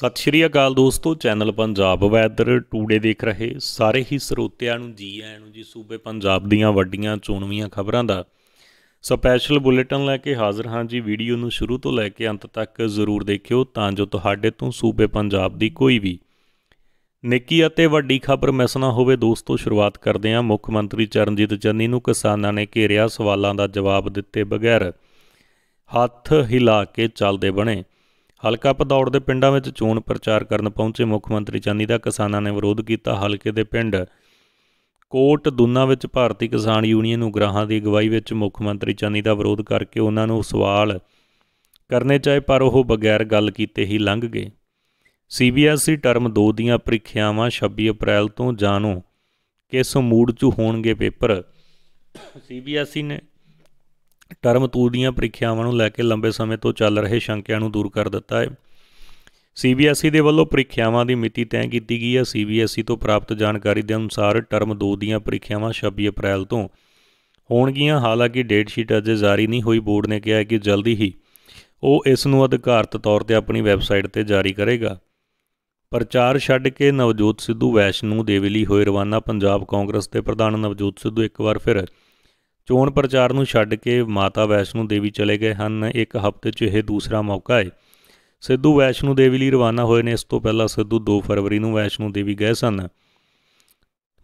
ਸਤਿ ਸ਼੍ਰੀ ਅਕਾਲ ਦੋਸਤੋ, channel Punjab weather today ਦੇਖ ਰਹੇ ਸਾਰੇ ਹੀ ਸਰੋਤਿਆਂ ਨੂੰ ਜੀ ਆਇਆਂ ਨੂੰ ਜੀ ਸੂਬੇ ਪੰਜਾਬ ਦੀਆਂ ਵੱਡੀਆਂ ਚੋਣਵੀਆਂ ਖਬਰਾਂ ਦਾ। ਸਪੈਸ਼ਲ ਬੁਲੇਟਿਨ ਲੈ ਕੇ ਹਾਜ਼ਰ ਹਾਂ ਜੀ, ਵੀਡੀਓ ਨੂੰ ਸ਼ੁਰੂ ਤੋਂ ਲੈ ਕੇ ਅੰਤ ਤੱਕ ਜ਼ਰੂਰ ਦੇਖਿਓ ਤਾਂ ਜੋ ਤੁਹਾਡੇ ਤੋਂ ਸੂਬੇ ਪੰਜਾਬ ਦੀ ਕੋਈ ਵੀ ਨਿੱਕੀ ਅਤੇ ਵੱਡੀ ਖਬਰ ਮਿਸ ਨਾ ਹੋਵੇ। ਦੋਸਤੋ, ਸ਼ੁਰੂਆਤ ਕਰਦੇ ਹਾਂ। ਮੁੱਖ ਮੰਤਰੀ ਚਰਨਜੀਤ ਚੰਨੀ ਨੂੰ ਕਿਸਾਨਾਂ ਨੇ ਘੇਰਿਆ ਸਵਾਲਾਂ ਦਾ ਜਵਾਬ ਦਿੱਤੇ ਬਗੈਰ। ਹੱਥ ਹਿਲਾ ਕੇ ਚੱਲਦੇ ਬਣੇ। ਹਲਕਾ ਪਦੌੜ ਦੇ ਪਿੰਡਾਂ ਵਿੱਚ ਚੋਣ ਪ੍ਰਚਾਰ ਕਰਨ ਪਹੁੰਚੇ ਮੁੱਖ ਮੰਤਰੀ ਚੰਨੀ ਦਾ ਕਿਸਾਨਾਂ ਨੇ ਵਿਰੋਧ ਕੀਤਾ ਹਲਕੇ ਦੇ ਪਿੰਡ। ਕੋਟ ਦੁੰਨਾ ਵਿੱਚ ਭਾਰਤੀ ਕਿਸਾਨ ਯੂਨੀਅਨ ਉਗਰਾਹਾਂ ਦੀ ਅਗਵਾਈ ਵਿੱਚ ਮੁੱਖ ਮੰਤਰੀ ਚੰਨੀ ਦਾ ਵਿਰੋਧ ਕਰਕੇ ਉਹਨਾਂ ਨੂੰ ਸਵਾਲ ਕਰਨੇ ਚਾਹੇ ਪਰ ਉਹ ਬਗੈਰ ਗੱਲ ਕੀਤੇ ਹੀ ਲੰਘ ਗਏ। ਸੀਬੀਐਸਈ ਟਰਮ 2 ਦੀਆਂ ਪ੍ਰੀਖਿਆਵਾਂ 26 ਅਪ੍ਰੈਲ ਤੋਂ ਜਾਣੋ ਕਿਸ ਮੂਡ 'ਚ ਹੋਣਗੇ ਪੇਪਰ? ਸੀਬੀਐਸਈ ਨੇ ਟਰਮ 2 ਦੀਆਂ ਪ੍ਰੀਖਿਆਵਾਂ ਨੂੰ ਲੈ ਕੇ ਲੰਬੇ ਸਮੇਂ ਤੋਂ ਚੱਲ ਰਹੇ ਸ਼ੰਕਿਆਂ ਨੂੰ ਦੂਰ ਕਰ ਦਿੱਤਾ ਹੈ। ਸੀਬੀਐਸਈ ਦੇ ਵੱਲੋਂ ਪ੍ਰੀਖਿਆਵਾਂ ਦੀ ਮਿਤੀ ਤੈਅ ਕੀਤੀ ਗਈ ਹੈ। ਸੀਬੀਐਸਈ ਤੋਂ ਪ੍ਰਾਪਤ ਜਾਣਕਾਰੀ ਦੇ ਅਨੁਸਾਰ ਟਰਮ 2 ਦੀਆਂ ਪ੍ਰੀਖਿਆਵਾਂ 26 ਅਪ੍ਰੈਲ ਤੋਂ ਹੋਣਗੀਆਂ। ਹਾਲਾਂਕਿ ਡੇਟ ਸ਼ੀਟ ਅਜੇ ਜਾਰੀ ਨਹੀਂ ਹੋਈ। ਬੋਰਡ ਨੇ ਕਿਹਾ ਕਿ ਜਲਦੀ ਹੀ ਉਹ ਇਸ ਨੂੰ ਅਧਿਕਾਰਤ ਤੌਰ ਤੇ ਆਪਣੀ ਵੈਬਸਾਈਟ ਤੇ ਜਾਰੀ ਕਰੇਗਾ। ਪ੍ਰਚਾਰ ਛੱਡ ਕੇ ਨਵਜੋਤ ਸਿੱਧੂ ਵੈਸ਼ਨੂ ਦੇਵੀ ਲਈ ਹੋਏ ਰਵਾਨਾ ਪੰਜਾਬ ਕਾਂਗਰਸ ਦੇ ਪ੍ਰਧਾਨ ਨਵਜੋਤ ਸਿੱਧੂ ਇੱਕ ਵਾਰ ਫਿਰ ਚੋਣ ਪ੍ਰਚਾਰ ਨੂੰ ਛੱਡ ਕੇ ਮਾਤਾ ਵੈਸ਼ਨੂ ਦੇਵੀ ਚਲੇ ਗਏ ਹਨ। ਇੱਕ ਹਫ਼ਤੇ 'ਚ ਇਹ ਦੂਸਰਾ ਮੌਕਾ ਹੈ ਸਿੱਧੂ ਵੈਸ਼ਨੂ ਦੇਵੀ ਲਈ ਰਵਾਨਾ ਹੋਏ ਨੇ। ਇਸ ਤੋਂ ਪਹਿਲਾਂ ਸਿੱਧੂ 2 ਫਰਵਰੀ ਨੂੰ ਵੈਸ਼ਨੂ ਦੇਵੀ ਗਏ ਸਨ।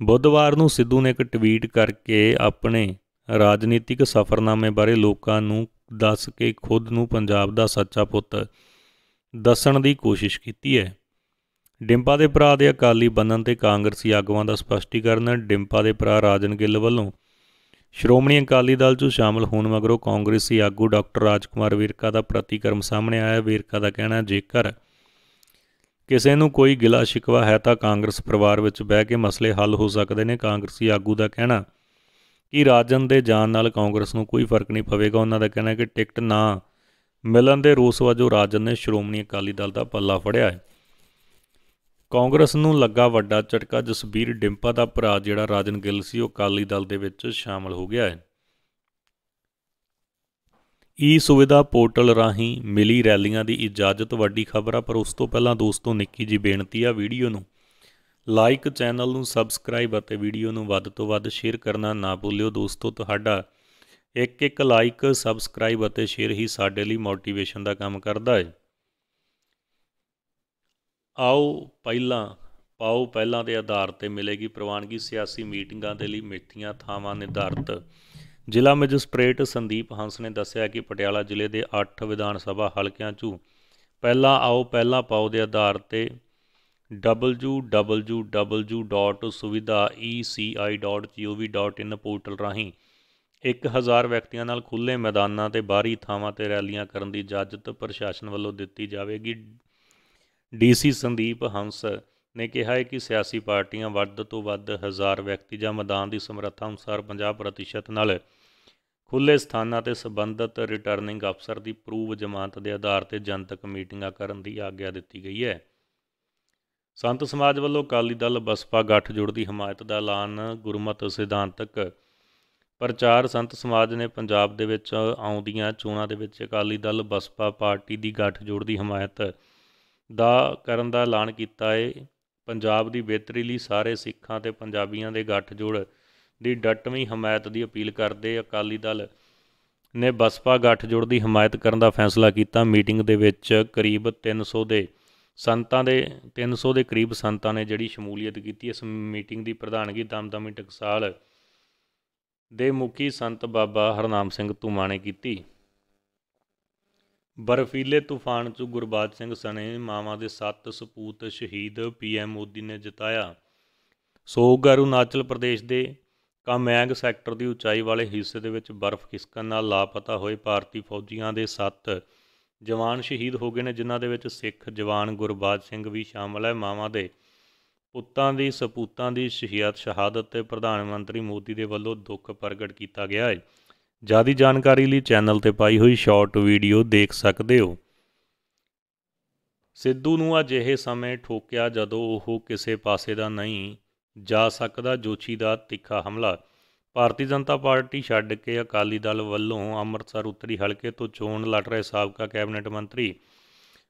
ਬੁੱਧਵਾਰ ਨੂੰ ਸਿੱਧੂ ਨੇ ਇੱਕ ਟਵੀਟ ਕਰਕੇ ਆਪਣੇ ਰਾਜਨੀਤਿਕ ਸਫ਼ਰਨਾਮੇ ਬਾਰੇ ਲੋਕਾਂ ਨੂੰ ਦੱਸ ਕੇ ਖੁਦ ਨੂੰ ਪੰਜਾਬ ਦਾ ਸੱਚਾ ਪੁੱਤ ਦੱਸਣ ਦੀ ਕੋਸ਼ਿਸ਼ ਕੀਤੀ ਹੈ। ਡਿੰਪਾ ਦੇ ਭਰਾ ਦੇ ਅਕਾਲੀ ਬੰਨਣ ਤੇ ਕਾਂਗਰਸੀ ਆਗੂਆਂ ਦਾ ਸਪਸ਼ਟੀਕਰਨ, ਡਿੰਪਾ ਦੇ ਭਰਾ ਰਾਜਨ ਗਿੱਲ ਵੱਲੋਂ ਸ਼੍ਰੋਮਣੀ ਅਕਾਲੀ ਦਲ 'ਚ ਸ਼ਾਮਲ ਹੋਣ ਮਗਰੋਂ ਕਾਂਗਰਸੀ ਆਗੂ ਡਾਕਟਰ ਰਾਜਕੁਮਾਰ ਵੀਰਕਾ ਦਾ ਪ੍ਰਤੀਕਰਮ ਸਾਹਮਣੇ ਆਇਆ। ਵੀਰਕਾ ਦਾ ਕਹਿਣਾ, ਜੇਕਰ ਕਿਸੇ ਨੂੰ ਕੋਈ ਗਿਲਾ ਸ਼ਿਕਵਾ ਹੈ ਤਾਂ ਕਾਂਗਰਸ ਪਰਿਵਾਰ ਵਿੱਚ ਬਹਿ ਕੇ ਮਸਲੇ ਹੱਲ ਹੋ ਸਕਦੇ ਨੇ। ਕਾਂਗਰਸੀ ਆਗੂ ਦਾ ਕਹਿਣਾ, ਕਿ ਰਾਜਨ ਦੇ ਜਾਣ ਨਾਲ ਕਾਂਗਰਸ ਨੂੰ ਕੋਈ ਫ਼ਰਕ ਨਹੀਂ ਪਵੇਗਾ? ਉਹਨਾਂ ਦਾ ਕਹਿਣਾ ਕਿ ਟਿਕਟ ਨਾ ਮਿਲਣ ਦੇ ਰੋਸ ਵਜੋਂ ਰਾਜਨ ਨੇ ਸ਼੍ਰੋਮਣੀ ਅਕਾਲੀ ਦਲ ਦਾ ਪੱਲਾ ਫੜਿਆ ਹੈ। ਕਾਂਗਰਸ ਨੂੰ ਲੱਗਾ ਵੱਡਾ ਝਟਕਾ, ਜਸਬੀਰ ਡਿੰਪਾ ਦਾ ਭਰਾ ਜਿਹੜਾ ਰਾਜਨ ਗਿੱਲ ਸੀ, ਉਹ ਅਕਾਲੀ ਦਲ ਦੇ ਵਿੱਚ ਸ਼ਾਮਲ ਹੋ ਗਿਆ ਹੈ। ਈ ਸੁਵਿਧਾ ਪੋਰਟਲ ਰਾਹੀਂ ਮਿਲੀ ਰੈਲੀਆਂ ਦੀ ਇਜਾਜ਼ਤ, ਵੱਡੀ ਖਬਰ ਆ, ਪਰ ਉਸ ਤੋਂ ਪਹਿਲਾਂ ਦੋਸਤੋ, ਨਿੱਕੀ ਜੀ ਬੇਨਤੀ ਆ ਵੀਡੀਓ ਨੂੰ। ਲਾਈਕ ਚੈਨਲ ਨੂੰ ਸਬਸਕ੍ਰਾਈਬ ਅਤੇ ਵੀਡੀਓ ਨੂੰ ਵੱਧ ਤੋਂ ਵੱਧ ਸ਼ੇਅਰ ਕਰਨਾ ਨਾ ਭੁੱਲਿਓ। ਦੋਸਤੋ, ਤੁਹਾਡਾ ਇੱਕ ਇੱਕ ਲਾਈਕ, ਸਬਸਕ੍ਰਾਈਬ ਅਤੇ ਸ਼ੇਅਰ ਹੀ ਸਾਡੇ ਲਈ ਮੋਟੀਵੇਸ਼ਨ ਦਾ ਕੰਮ ਕਰਦਾ ਹੈ। ਆਓ ਪਹਿਲਾਂ, ਪਾਓ ਪਹਿਲਾਂ ਦੇ ਆਧਾਰ ਤੇ ਮਿਲੇਗੀ ਪ੍ਰਵਾਨਗੀ ਸਿਆਸੀ ਮੀਟਿੰਗਾਂ ਦੇ ਲਈ ਮਿੱਥੀਆਂ ਥਾਵਾਂ ਨਿਰਧਾਰਤ। ਜ਼ਿਲ੍ਹਾ ਮੈਜਿਸਟ੍ਰੇਟ ਸੰਦੀਪ ਹੰਸ ਨੇ ਦੱਸਿਆ ਕਿ ਪਟਿਆਲਾ ਜ਼ਿਲ੍ਹੇ ਦੇ 8 ਵਿਧਾਨ ਸਭਾ ਹਲਕਿਆਂ 'ਚੋਂ ਪਹਿਲਾਂ ਆਓ ਪਹਿਲਾਂ ਪਾਓ ਦੇ ਆਧਾਰ ਤੇ www.suvidhaeci.gov.in ਪੋਰਟਲ ਰਾਹੀਂ 1000 ਵਿਅਕਤੀਆਂ ਨਾਲ ਖੁੱਲੇ ਮੈਦਾਨਾਂ ਤੇ ਬਾਹਰੀ ਥਾਵਾਂ ਤੇ ਰੈਲੀਆਂ ਕਰਨ ਦੀ ਇਜਾਜ਼ਤ ਪ੍ਰਸ਼ਾਸਨ ਵੱਲੋਂ ਦਿੱਤੀ ਜਾਵੇਗੀ। ਡੀਸੀ ਸੰਦੀਪ ਹੰਸ ਨੇ ਕਿਹਾ ਹੈ ਕਿ ਸਿਆਸੀ ਪਾਰਟੀਆਂ ਵੱਧ ਤੋਂ ਵੱਧ ਹਜ਼ਾਰ ਵਿਅਕਤੀ ਜਾਂ ਮੈਦਾਨ ਦੀ ਸਮਰੱਥਾ ਅਨੁਸਾਰ 50% ਨਾਲ ਖੁੱਲੇ ਸਥਾਨਾਂ ਤੇ ਸਬੰਧਤ ਰਿਟਰਨਿੰਗ ਅਫਸਰ ਦੀ ਪ੍ਰੂਵ ਜ਼ਮਾਨਤ ਦੇ ਆਧਾਰ ਤੇ ਜਨਤਕ ਮੀਟਿੰਗਾਂ ਕਰਨ ਦੀ ਆਗਿਆ ਦਿੱਤੀ ਗਈ ਹੈ। ਸੰਤ ਸਮਾਜ ਵੱਲੋਂ ਅਕਾਲੀ ਦਲ ਬਸਪਾ ਗੱਠਜੋੜ ਦੀ ਹਮਾਇਤ ਦਾ ਐਲਾਨ ਗੁਰਮਤ ਸਿਧਾਂਤਕ ਪ੍ਰਚਾਰ ਸੰਤ ਸਮਾਜ ਨੇ ਪੰਜਾਬ ਦੇ ਵਿੱਚ ਆਉਂਦੀਆਂ ਚੋਣਾਂ ਦੇ ਵਿੱਚ ਅਕਾਲੀ ਦਲ ਬਸਪਾ ਪਾਰਟੀ ਦੀ ਗੱਠਜੋੜ ਦੀ ਹਮਾਇਤ ਦਾ ਕਰਨ ਦਾ ਐਲਾਨ ਕੀਤਾ ਹੈ ਪੰਜਾਬ ਦੀ ਬਿਹਤਰੀ ਲਈ ਸਾਰੇ ਸਿੱਖਾਂ ਤੇ ਪੰਜਾਬੀਆਂ ਦੇ ਗੱਠਜੋੜ ਦੀ ਡਟਵੀਂ ਹਮਾਇਤ ਦੀ ਅਪੀਲ ਕਰਦੇ ਅਕਾਲੀ ਦਲ ਨੇ ਬਸਪਾ ਗੱਠਜੋੜ ਦੀ ਹਮਾਇਤ ਕਰਨ ਦਾ ਫੈਸਲਾ ਕੀਤਾ। ਮੀਟਿੰਗ ਦੇ ਵਿੱਚ ਕਰੀਬ 300 ਦੇ ਸੰਤਾਂ ਦੇ 300 ਦੇ ਕਰੀਬ ਸੰਤਾਂ ਨੇ ਜਿਹੜੀ ਸ਼ਮੂਲੀਅਤ ਕੀਤੀ। ਇਸ ਮੀਟਿੰਗ ਦੀ ਪ੍ਰਧਾਨਗੀ ਦਮਦਮੀ ਟਕਸਾਲ ਦੇ ਮੁਖੀ ਸੰਤ ਬਾਬਾ ਹਰਨਾਮ ਸਿੰਘ ਧੂਮਾ ਨੇ ਕੀਤੀ। ਬਰਫੀਲੇ ਤੂਫਾਨ 'ਚ ਗੁਰਬਾਜ ਸਿੰਘ ਸਣੇ ਮਾਵਾਂ ਦੇ ਸੱਤ ਸਪੂਤ ਸ਼ਹੀਦ ਪੀਐਮ ਮੋਦੀ ਨੇ ਜਿਤਾਇਆ। ਸੋਗ ਅਰੁਣਾਚਲ ਪ੍ਰਦੇਸ਼ ਦੇ ਕਾਮੈਂਗ ਸੈਕਟਰ ਦੀ ਉਚਾਈ ਵਾਲੇ ਹਿੱਸੇ ਦੇ ਵਿੱਚ ਬਰਫ਼ ਖਿਸਕਣ ਨਾਲ ਲਾਪਤਾ ਹੋਏ ਭਾਰਤੀ ਫੌਜੀਆਂ ਦੇ ਸੱਤ ਜਵਾਨ ਸ਼ਹੀਦ ਹੋ ਗਏ ਨੇ, ਜਿਨ੍ਹਾਂ ਦੇ ਵਿੱਚ ਸਿੱਖ ਜਵਾਨ ਗੁਰਬਾਜ ਸਿੰਘ ਵੀ ਸ਼ਾਮਲ ਹੈ। ਮਾਵਾਂ ਦੇ ਪੁੱਤਾਂ ਦੀ, ਸਪੂਤਾਂ ਦੀ ਸ਼ਹੀਦ ਸ਼ਹਾਦਤ ਤੇ ਪ੍ਰਧਾਨ ਮੰਤਰੀ ਮੋਦੀ ਦੇ ਵੱਲੋਂ ਦੁੱਖ ਪ੍ਰਗਟ ਕੀਤਾ ਗਿਆ ਹੈ ਜ਼ਿਆਦਾ ਜਾਣਕਾਰੀ ਲਈ ਚੈਨਲ ਤੇ ਪਾਈ ਹੋਈ ਸ਼ਾਰਟ ਵੀਡੀਓ ਦੇਖ ਸਕਦੇ ਹੋ। ਸਿੱਧੂ ਨੂੰ ਅਜਿਹੇ ਸਮੇਂ ਠੋਕਿਆ ਜਦੋਂ ਉਹ ਕਿਸੇ ਪਾਸੇ ਦਾ ਨਹੀਂ ਜਾ ਸਕਦਾ, ਜੋਸ਼ੀ ਦਾ ਤਿੱਖਾ ਹਮਲਾ। ਭਾਰਤੀ ਜਨਤਾ ਪਾਰਟੀ ਛੱਡ ਕੇ ਅਕਾਲੀ ਦਲ ਵੱਲੋਂ ਅੰਮ੍ਰਿਤਸਰ ਉੱਤਰੀ ਹਲਕੇ ਤੋਂ ਚੋਣ ਲੜ ਰਹੇ ਸਾਬਕਾ ਕੈਬਨਿਟ ਮੰਤਰੀ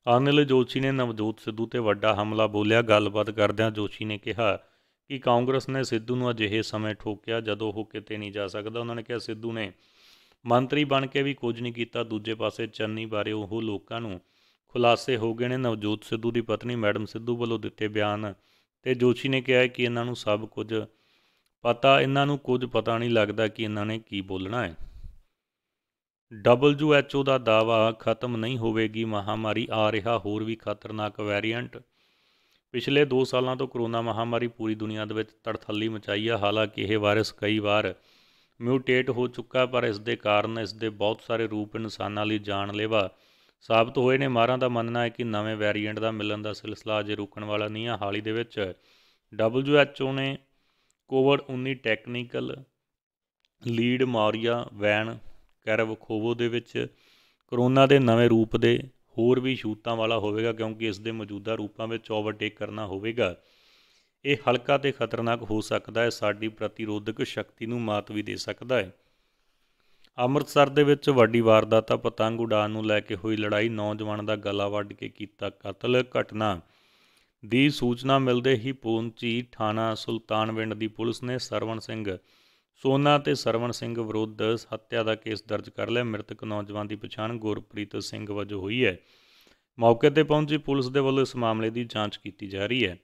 ਅਨਿਲ ਜੋਸ਼ੀ ਨੇ ਨਵਜੋਤ ਸਿੱਧੂ ਤੇ ਵੱਡਾ ਹਮਲਾ ਬੋਲਿਆ। ਗੱਲਬਾਤ ਕਰਦਿਆਂ ਜੋਸ਼ੀ ਨੇ ਕਿਹਾ ਕਿ ਕਾਂਗਰਸ ਨੇ ਸਿੱਧੂ ਨੂੰ ਅਜਿਹੇ ਸਮੇਂ ਠੋਕਿਆ ਜਦੋਂ ਉਹ ਕਿਤੇ ਨਹੀਂ ਜਾ ਸਕਦਾ। ਉਹਨਾਂ ਨੇ ਕਿਹਾ, ਸਿੱਧੂ ਨੇ ਮੰਤਰੀ ਬਣ ਕੇ ਵੀ ਕੁਝ ਨਹੀਂ ਕੀਤਾ। ਦੂਜੇ ਪਾਸੇ ਚੰਨੀ ਬਾਰੇ ਉਹ ਲੋਕਾਂ ਨੂੰ ਖੁਲਾਸੇ ਹੋ ਗਏ ਨੇ। ਨਵਜੋਤ ਸਿੱਧੂ ਦੀ ਪਤਨੀ ਮੈਡਮ ਸਿੱਧੂ ਵੱਲੋਂ ਦਿੱਤੇ ਬਿਆਨ ਤੇ ਜੋਸ਼ੀ ਨੇ ਕਿਹਾ ਕਿ ਇਹਨਾਂ ਨੂੰ ਸਭ ਕੁਝ ਪਤਾ, ਇਹਨਾਂ ਨੂੰ ਕੁਝ ਪਤਾ ਨਹੀਂ ਲੱਗਦਾ ਕਿ ਇਹਨਾਂ ਨੇ ਕੀ ਬੋਲਣਾ ਹੈ। WHO ਦਾ ਦਾਵਾ ਖਤਮ ਨਹੀਂ ਹੋਵੇਗੀ। ਮਹਾਮਾਰੀ ਆ ਰਿਹਾ, ਹੋਰ ਵੀ ਖਤਰਨਾਕ ਵੈਰੀਐਂਟ। ਪਿਛਲੇ 2 ਸਾਲਾਂ ਤੋਂ ਕਰੋਨਾ ਮਹਾਮਾਰੀ ਪੂਰੀ ਦੁਨੀਆ ਦੇ ਵਿੱਚ ਤੜਥੱਲੀ ਮਚਾਈ ਹੈ ਹਾਲਾਂਕਿ ਇਹ ਵਾਇਰਸ ਕਈ ਵਾਰ ਮਿਊਟੇਟ ਹੋ ਚੁੱਕਾ, ਪਰ ਇਸ ਦੇ ਕਾਰਨ ਇਸ ਦੇ ਬਹੁਤ ਸਾਰੇ ਰੂਪ ਇਨਸਾਨਾਂ ਲਈ ਜਾਨਲੇਵਾ ਸਾਬਤ ਹੋਏ ਨੇ। ਮਾਰਾਂ ਦਾ ਮੰਨਣਾ ਹੈ ਕਿ ਨਵੇਂ ਵੈਰੀਐਂਟ ਦਾ ਮਿਲਣ ਦਾ ਸਿਲਸਿਲਾ ਅਜੇ ਰੁਕਣ ਵਾਲਾ ਨਹੀਂ ਹੈ ਹਾਲ ਹੀ ਦੇ ਵਿੱਚ WHO ਨੇ covid 19 technical lead Maria Van Kerkhove ਦੇ ਵਿੱਚ। ਕਰੋਨਾ ਦੇ ਨਵੇਂ ਰੂਪ ਦੇ ਹੋਰ ਵੀ ਛੂਤਾਂ ਵਾਲਾ ਹੋਵੇਗਾ, ਕਿਉਂਕਿ ਇਸ ਦੇ ਮੌਜੂਦਾ ਰੂਪਾਂ ਵਿੱਚ ਓਵਰਟੇਕ ਕਰਨਾ ਹੋਵੇਗਾ। ਇਹ ਹਲਕਾ ਤੇ ਖਤਰਨਾਕ ਹੋ ਸਕਦਾ ਹੈ, ਸਾਡੀ ਪ੍ਰਤੀਰੋਧਕ ਸ਼ਕਤੀ ਨੂੰ ਮਾਤ ਵੀ ਦੇ ਸਕਦਾ ਹੈ। ਅੰਮ੍ਰਿਤਸਰ ਦੇ ਵਿੱਚ ਵੱਡੀ ਵਾਰਦਾਤ, ਪਤੰਗ ਉਡਾਣ ਨੂੰ ਲੈ ਕੇ ਹੋਈ ਲੜਾਈ, ਨੌਜਵਾਨ ਦਾ ਗਲਾ ਵੱਢ ਕੇ ਕੀਤਾ ਕਤਲ, ਘਟਨਾ ਦੀ ਸੂਚਨਾ ਮਿਲਦੇ ਹੀ ਪਹੁੰਚੀ ਥਾਣਾ ਸੁਲਤਾਨਵਿੰਡ ਦੀ ਪੁਲਿਸ ਨੇ। ਸਰਵਣ ਸਿੰਘ ਸੋਨਾ ਤੇ ਸਰਵਣ ਸਿੰਘ ਵਿਰੁੱਧ ਹੱਤਿਆ ਦਾ ਕੇਸ ਦਰਜ ਕਰ ਲਿਆ। ਮ੍ਰਿਤਕ ਨੌਜਵਾਨ ਦੀ ਪਛਾਣ ਗੁਰਪ੍ਰੀਤ ਸਿੰਘ ਵਜੋਂ ਹੋਈ ਹੈ। ਮੌਕੇ ਤੇ ਪਹੁੰਚੀ ਪੁਲਿਸ ਦੇ ਵੱਲੋਂ ਇਸ ਮਾਮਲੇ ਦੀ ਜਾਂਚ ਕੀਤੀ ਜਾ ਰਹੀ ਹੈ।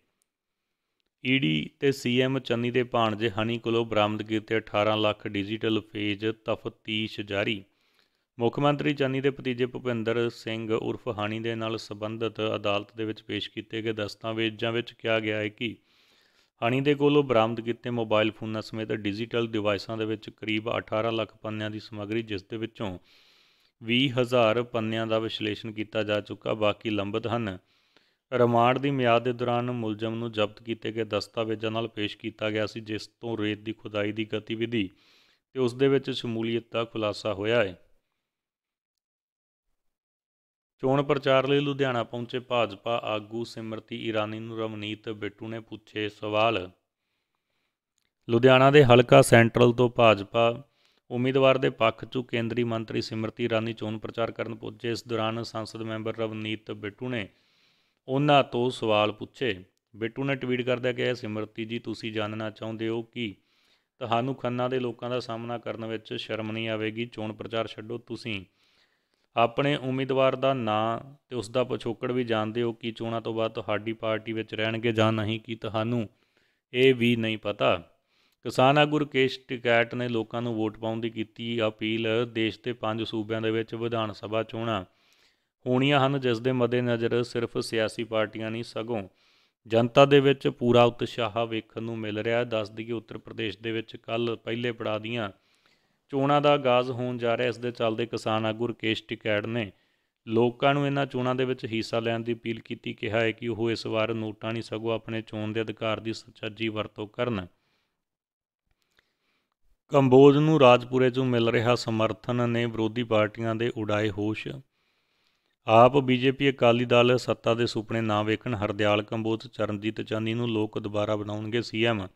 ਈਡੀ ਤੇ ਸੀਐਮ ਚੰਨੀ ਦੇ ਭਾਣਜੇ ਹਨੀ ਕੋਲੋਂ ਬਰਾਮਦ ਕੀਤੇ 18 ਲੱਖ ਡਿਜੀਟਲ ਫੇਜ ਤਫਤੀਸ਼ ਜਾਰੀ। ਮੁੱਖ ਮੰਤਰੀ ਚੰਨੀ ਦੇ ਭਤੀਜੇ ਭੁਪਿੰਦਰ ਸਿੰਘ ਉਰਫ ਹਨੀ ਦੇ ਨਾਲ ਸੰਬੰਧਿਤ ਅਦਾਲਤ ਦੇ ਵਿੱਚ ਪੇਸ਼ ਕੀਤੇ ਗਏ ਦਸਤਾਵੇਜ਼ਾਂ ਵਿੱਚ ਕਿਹਾ ਗਿਆ ਹੈ ਕਿ ਹਣੀ ਦੇ ਕੋਲੋਂ ਬਰਾਮਦ ਕੀਤੇ ਮੋਬਾਈਲ ਫੋਨਾਂ ਸਮੇਤ ਡਿਜੀਟਲ ਡਿਵਾਈਸਾਂ ਦੇ ਵਿੱਚ ਕਰੀਬ 18 ਲੱਖ ਪੰਨਿਆਂ ਦੀ ਸਮੱਗਰੀ, ਜਿਸ ਦੇ ਵਿੱਚੋਂ 20000 ਪੰਨਿਆਂ ਦਾ ਵਿਸ਼ਲੇਸ਼ਣ ਕੀਤਾ ਜਾ ਚੁੱਕਾ, ਬਾਕੀ ਲੰਬਿਤ ਹਨ। ਰਿਮਾਂਡ ਦੀ ਮਿਆਦ ਦੇ ਦੌਰਾਨ ਮੁਲਜ਼ਮ ਨੂੰ ਜ਼ਬਤ ਕੀਤੇ ਗਏ ਦਸਤਾਵੇਜ਼ਾਂ ਨਾਲ ਪੇਸ਼ ਕੀਤਾ ਗਿਆ ਸੀ, ਜਿਸ ਤੋਂ ਰੇਤ ਦੀ ਖੁਦਾਈ ਦੀ ਗਤੀਵਿਧੀ ਤੇ ਉਸ ਦੇ ਵਿੱਚ ਸ਼ਮੂਲੀਅਤ ਦਾ ਖੁਲਾਸਾ ਹੋਇਆ ਹੈ। ਚੋਣ ਪ੍ਰਚਾਰ ਲਈ ਲੁਧਿਆਣਾ ਪਹੁੰਚੇ ਭਾਜਪਾ ਆਗੂ ਸਿਮਰਤੀ ਇਰਾਨੀ ਨੂੰ ਰਵਨੀਤ ਬਿੱਟੂ ਨੇ ਪੁੱਛੇ ਸਵਾਲ। ਲੁਧਿਆਣਾ ਦੇ ਹਲਕਾ ਸੈਂਟਰਲ ਤੋਂ ਭਾਜਪਾ ਉਮੀਦਵਾਰ ਦੇ ਪੱਖ 'ਚ ਕੇਂਦਰੀ ਮੰਤਰੀ ਸਿਮਰਤੀ ਇਰਾਨੀ ਚੋਣ ਪ੍ਰਚਾਰ ਕਰਨ ਪੁੱਜੇ। ਇਸ ਦੌਰਾਨ ਸੰਸਦ ਮੈਂਬਰ ਰਵਨੀਤ ਬਿੱਟੂ ਨੇ ਉਹਨਾਂ ਤੋਂ ਸਵਾਲ ਪੁੱਛੇ। ਬਿੱਟੂ ਨੇ ਟਵੀਟ ਕਰਦਿਆਂ ਕਿਹਾ, ਸਿਮਰਤੀ ਜੀ, ਤੁਸੀਂ ਜਾਣਨਾ ਚਾਹੁੰਦੇ ਹੋ ਕਿ ਤੁਹਾਨੂੰ ਖੰਨਾ ਦੇ ਲੋਕਾਂ ਦਾ ਸਾਹਮਣਾ ਕਰਨ ਵਿੱਚ ਸ਼ਰਮ ਨਹੀਂ ਆਵੇਗੀ। ਚੋਣ ਪ੍ਰਚਾਰ ਛੱਡੋ ਤੁਸੀਂ। ਆਪਣੇ ਉਮੀਦਵਾਰ ਦਾ ਨਾਂ ਤੇ ਉਸ ਦਾ ਪਿਛੋਕੜ ਵੀ ਜਾਣਦੇ ਹੋ ਕਿ ਚੋਣਾਂ ਤੋਂ ਬਾਅਦ ਤੁਹਾਡੀ ਪਾਰਟੀ ਵਿੱਚ ਰਹਿਣਗੇ ਜਾਂ ਨਹੀਂ, ਕਿ ਤੁਹਾਨੂੰ ਇਹ ਵੀ ਨਹੀਂ ਪਤਾ। ਕਿਸਾਨ ਆਗੂ ਰਕੇਸ਼ ਟਿਕੈਟ ਨੇ ਲੋਕਾਂ ਨੂੰ ਵੋਟ ਪਾਉਣ ਦੀ ਕੀਤੀ ਅਪੀਲ। ਦੇਸ਼ ਦੇ ਪੰਜ ਸੂਬਿਆਂ ਦੇ ਵਿੱਚ ਵਿਧਾਨ ਸਭਾ ਚੋਣਾਂ ਹੋਣੀਆਂ ਹਨ, ਜਿਸ ਦੇ ਮੱਦੇਨਜ਼ਰ ਸਿਰਫ ਸਿਆਸੀ ਪਾਰਟੀਆਂ ਨਹੀਂ, ਸਗੋਂ ਜਨਤਾ ਦੇ ਵਿੱਚ ਪੂਰਾ ਉਤਸ਼ਾਹ ਵੇਖਣ ਨੂੰ ਮਿਲ ਰਿਹਾ ਹੈ। ਦੱਸ ਦਈਏ, ਉੱਤਰ ਪ੍ਰਦੇਸ਼ ਦੇ ਵਿੱਚ ਕੱਲ ਪਹਿਲੇ ਪੜਾਅ ਦੀਆਂ ਚੋਣਾਂ ਦਾ ਆਗਾਜ਼ ਹੋਣ ਜਾ ਰਿਹਾ ਇਸ ਦੇ ਚੱਲਦੇ ਕਿਸਾਨ ਆਗੂ ਰਕੇਸ਼ ਟਿਕੈੜ ਨੇ ਲੋਕਾਂ ਨੂੰ ਇਹਨਾਂ ਚੋਣਾਂ ਦੇ ਵਿੱਚ ਹਿੱਸਾ ਲੈਣ ਦੀ ਅਪੀਲ ਕੀਤੀ, ਕਿਹਾ ਹੈ ਕਿ ਉਹ ਇਸ ਵਾਰ ਨੋਟਾਂ ਨਹੀਂ, ਸਗੋਂ ਆਪਣੇ ਚੋਣ ਦੇ ਅਧਿਕਾਰ ਦੀ ਸੁਚੱਜੀ ਵਰਤੋਂ ਕਰਨ। ਕੰਬੋਜ ਨੂੰ ਰਾਜਪੁਰੇ 'ਚੋਂ ਮਿਲ ਰਿਹਾ ਸਮਰਥਨ ਨੇ ਵਿਰੋਧੀ ਪਾਰਟੀਆਂ ਦੇ ਉਡਾਏ ਹੋਸ਼ ਆਪ ਬੀਜੇਪੀ ਅਕਾਲੀ ਦਲ ਸੱਤਾ ਦੇ ਸੁਪਨੇ ਨਾ ਵੇਖਣ ਹਰਦਿਆਲ ਕੰਬੋਜ, ਚਰਨਜੀਤ ਚਾਨੀ ਨੂੰ ਲੋਕ ਦੁਬਾਰਾ ਬਣਾਉਣਗੇ ਸੀਐਮ।